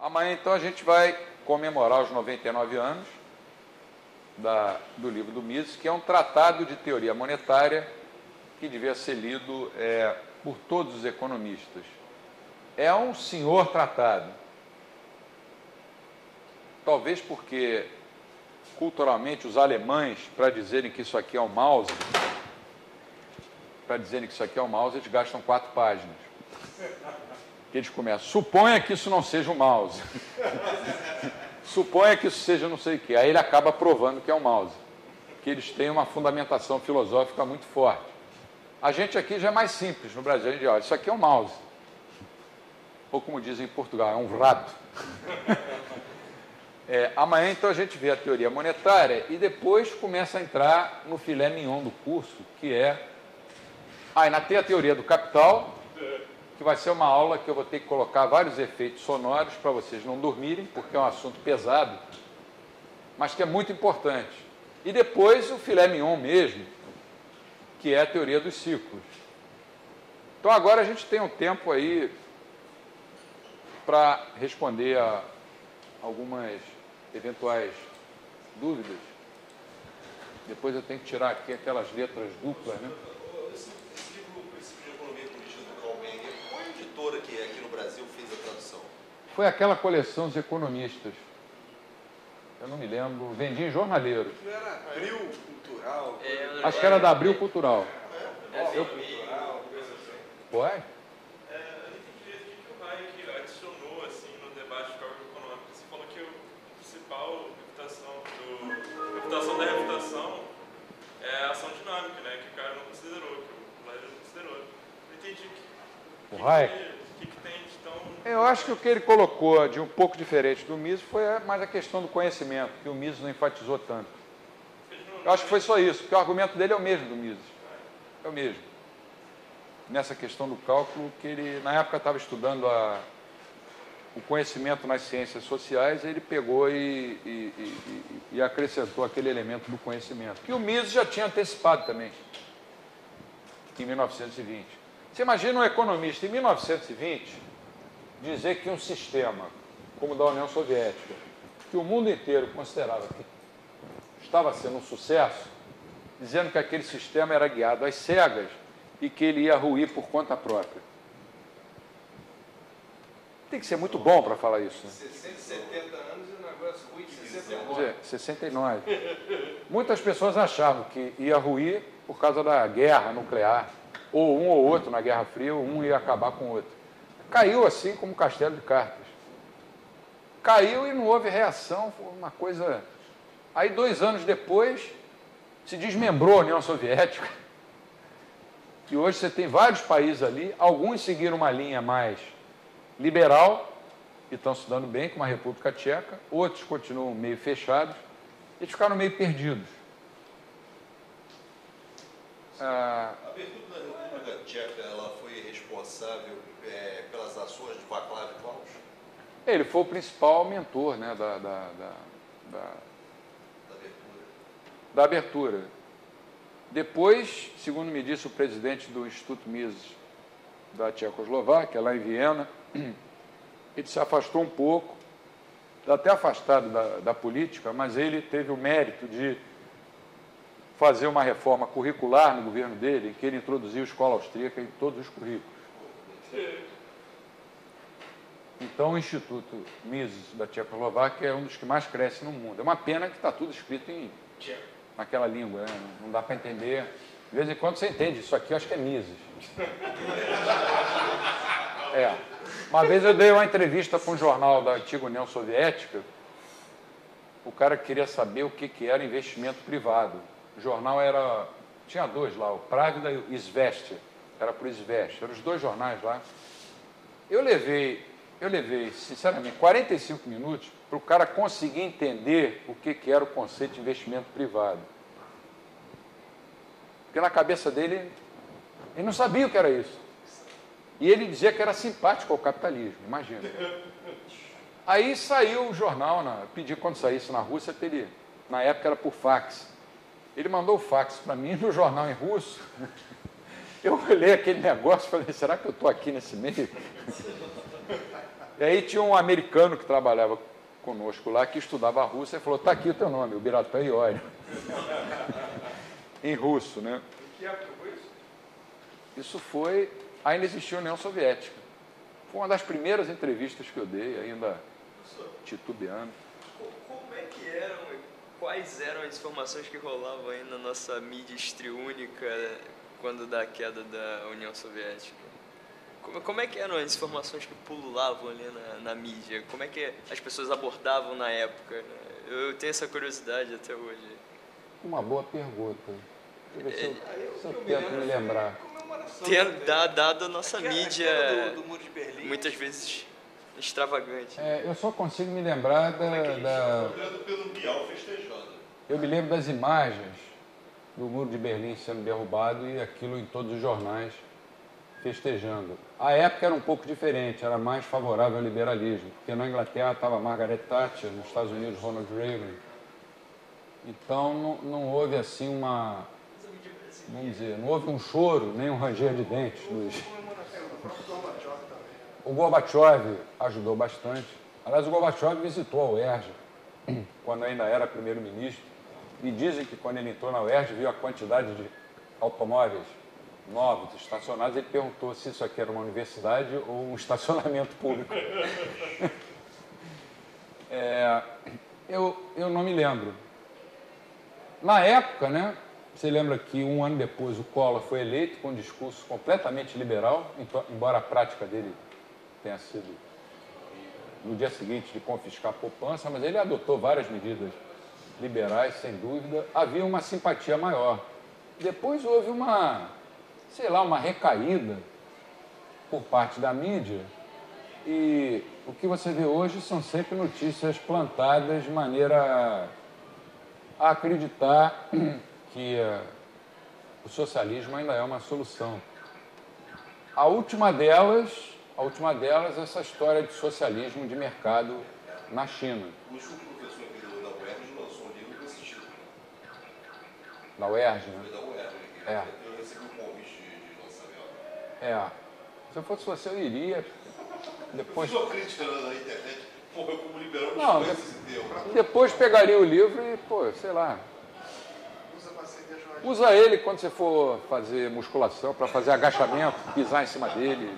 Amanhã, então, a gente vai comemorar os 99 anos da, do livro do Mises, que é um tratado de teoria monetária que devia ser lido é, por todos os economistas. É um senhor tratado. Talvez porque, culturalmente, os alemães, para dizerem que isso aqui é um mouse, para dizerem que isso aqui é um mouse, eles gastam quatro páginas que eles começam, suponha que isso não seja um mouse. suponha que isso seja não sei o quê. Aí ele acaba provando que é um mouse. Que eles têm uma fundamentação filosófica muito forte. A gente aqui já é mais simples no Brasil. A gente diz, olha, isso aqui é um mouse. Ou como dizem em Portugal, é um rato. É, amanhã, então, a gente vê a teoria monetária e depois começa a entrar no filé mignon do curso, que é. Ah, ainda tem a teoria do capital, que vai ser uma aula que eu vou ter que colocar vários efeitos sonoros para vocês não dormirem, porque é um assunto pesado, mas que é muito importante. E depois o filé mignon mesmo, que é a teoria dos ciclos. Então agora a gente tem um tempo aí para responder a algumas eventuais dúvidas. Depois eu tenho que tirar aqui aquelas letras duplas, né? Aqui no Brasil fez a tradução? Foi aquela coleção dos economistas. Eu não me lembro. Vendi em jornaleiro. Não era Abril Cultural? É, Acho que era da Abril Cultural. É, é eu... Cultural, coisa assim. Foi? reputação da reputação é a ação dinâmica, né? Que o cara não considerou, que o Blair não considerou. Eu entendi que o Hayek? Eu acho que o que ele colocou de um pouco diferente do Mises foi mais a questão do conhecimento, que o Mises não enfatizou tanto. Eu acho que foi só isso, porque o argumento dele é o mesmo do Mises. É o mesmo. Nessa questão do cálculo, que ele, na época, estava estudando a, o conhecimento nas ciências sociais, ele pegou e, e, e, e, acrescentou aquele elemento do conhecimento, que o Mises já tinha antecipado também, em 1920. Você imagina um economista em 1920 dizer que um sistema como o da União Soviética, que o mundo inteiro considerava que estava sendo um sucesso, dizendo que aquele sistema era guiado às cegas e que ele ia ruir por conta própria. Tem que ser muito bom para falar isso. Né? 60, 70 anos e o negócio ruim 69. 69. Muitas pessoas achavam que ia ruir por causa da guerra nuclear ou um ou outro na Guerra Fria, um ia acabar com o outro. Caiu assim como um castelo de cartas. Caiu e não houve reação, foi uma coisa. Aí, dois anos depois, se desmembrou a União Soviética. E hoje você tem vários países ali, alguns seguiram uma linha mais liberal, e estão se dando bem, como a República Tcheca, outros continuam meio fechados, e ficaram meio perdidos. Ah, a abertura da República Tcheca ela foi responsável é, pelas ações de Václav Klaus? Ele foi o principal mentor né, da, da, da, da, abertura. da abertura. Depois, segundo me disse o presidente do Instituto Mises da Tchecoslováquia, lá em Viena, ele se afastou um pouco, até afastado da, da política, mas ele teve o mérito de fazer uma reforma curricular no governo dele, em que ele introduziu escola austríaca em todos os currículos. Então, o Instituto Mises da Tchecoslováquia é um dos que mais cresce no mundo. É uma pena que está tudo escrito em naquela língua, né? não dá para entender. De vez em quando você entende, isso aqui eu acho que é Mises. É. Uma vez eu dei uma entrevista para um jornal da antiga União Soviética. O cara queria saber o que, que era investimento privado. O jornal era. Tinha dois lá, o Pravda e o Izvestia. Era para o. Eram os dois jornais lá. Eu levei, eu levei, sinceramente, 45 minutos para o cara conseguir entender o que, que era o conceito de investimento privado. Porque na cabeça dele, ele não sabia o que era isso. E ele dizia que era simpático ao capitalismo, imagina. Aí saiu o jornal, na, pedi quando saísse na Rússia, ele, na época era por fax. Ele mandou o fax para mim no jornal em russo. Eu olhei aquele negócio e falei, será que eu estou aqui nesse meio? E aí tinha um americano que trabalhava conosco lá, que estudava a Rússia, e falou, está aqui o teu nome, o Biratã Iori. em russo, né? Que época foi isso? Isso foi, ainda existia a União Soviética. Foi uma das primeiras entrevistas que eu dei, ainda titubeando. Como é que eram, quais eram as informações que rolavam aí na nossa mídia estriúnica quando da queda da União Soviética? Como, como é que eram as informações que pululavam ali na, na mídia? Como é que as pessoas abordavam na época? né? Eu tenho essa curiosidade até hoje. Uma boa pergunta. Deixa eu ver se eu, se eu tento me lembrar. Comemoração. Ter, da, dado a nossa Aquela- mídia aquela do, do Muro de Berlim. muitas vezes extravagante. É, eu só consigo me lembrar da, da- Bial festejando. Eu me lembro das imagens do muro de Berlim sendo derrubado e aquilo em todos os jornais festejando. A época era um pouco diferente, era mais favorável ao liberalismo, porque na Inglaterra estava Margaret Thatcher, nos Estados Unidos Ronald Reagan. Então não, não houve assim uma, vamos dizer, não houve um choro, nem um ranger de dentes dos. O Gorbachev ajudou bastante. Aliás, o Gorbachev visitou a UERJ quando ainda era primeiro-ministro. E dizem que quando ele entrou na UERJ, viu a quantidade de automóveis novos estacionados. Ele perguntou se isso aqui era uma universidade ou um estacionamento público. É, eu, eu não me lembro. Na época, né, você lembra que um ano depois o Collor foi eleito com um discurso completamente liberal, ento- embora a prática dele tenha sido no dia seguinte de confiscar a poupança, mas ele adotou várias medidas liberais, sem dúvida. Havia uma simpatia maior. Depois houve uma, sei lá, uma recaída por parte da mídia e o que você vê hoje são sempre notícias plantadas de maneira a acreditar que eh, o socialismo ainda é uma solução. A última delas, a última delas, é essa história de socialismo de mercado na China. O professor da UERJ lançou um livro. Na UERJ, né? Da UERJ. que É. Eu recebi um convite de, de lançamento. É. Se eu fosse você, eu iria. Depois, uma crítica na, internet. Pô, eu como liberal Não, termo. depois pegaria o livro e, pô, sei lá. Usa ele quando você for fazer musculação, para fazer agachamento, pisar em cima dele.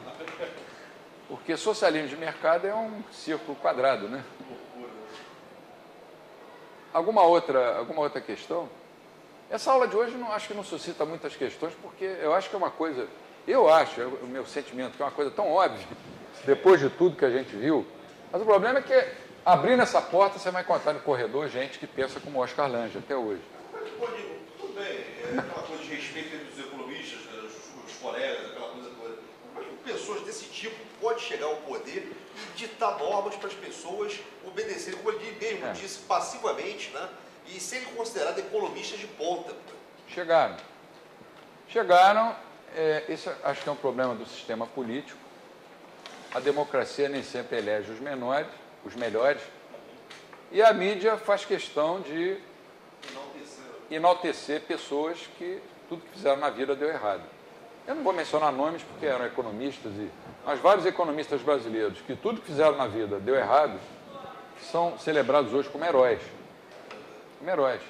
Porque socialismo de mercado é um círculo quadrado, né? Alguma outra, alguma outra questão? Essa aula de hoje não acho que não suscita muitas questões, porque eu acho que é uma coisa, eu acho, é o meu sentimento, que é uma coisa tão óbvia, depois de tudo que a gente viu. Mas o problema é que abrindo essa porta, você vai encontrar no corredor gente que pensa como Oscar Lange até hoje. Tudo bem, é aquela coisa de respeito os economistas, né, os, os colegas, aquela coisa toda. Mas pessoas desse podem chegar ao poder e ditar normas para as pessoas obedecerem, como ele mesmo É. disse, passivamente, né? E serem considerados economistas de ponta. Chegaram. Chegaram, é, esse acho que é um problema do sistema político. A democracia nem sempre elege os menores, os melhores. E a mídia faz questão de Enalteceram. enaltecer pessoas que tudo que fizeram na vida deu errado. Eu não vou mencionar nomes porque eram economistas, e, mas vários economistas brasileiros que tudo que fizeram na vida deu errado são celebrados hoje como heróis. Como heróis.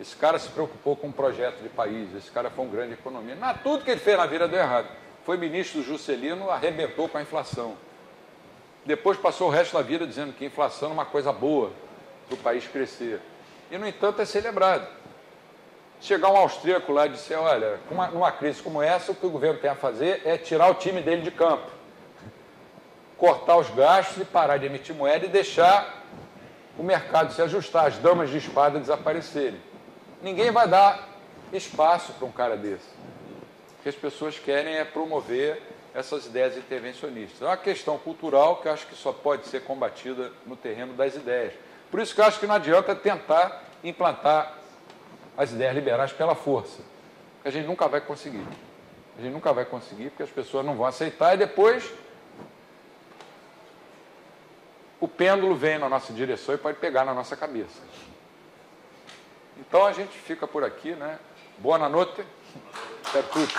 Esse cara se preocupou com um projeto de país, esse cara foi um grande economista. Não, tudo que ele fez na vida deu errado. Foi ministro Juscelino, arrebentou com a inflação. Depois passou o resto da vida dizendo que inflação é uma coisa boa para o país crescer. E, no entanto, é celebrado. Chegar um austríaco lá e dizer, olha, uma- numa crise como essa, o que o governo tem a fazer é tirar o time dele de campo. Cortar os gastos e parar de emitir moeda e deixar o mercado se ajustar, as damas de espada desaparecerem. Ninguém vai dar espaço para um cara desse. O que as pessoas querem é promover essas ideias intervencionistas. É uma questão cultural que acho que só pode ser combatida no terreno das ideias. Por isso que eu acho que não adianta tentar implantar as ideias liberais pela força. Porque a gente nunca vai conseguir. A gente nunca vai conseguir porque as pessoas não vão aceitar e depois o pêndulo vem na nossa direção e pode pegar na nossa cabeça. Então a gente fica por aqui, né? Boa noite. Até tudo.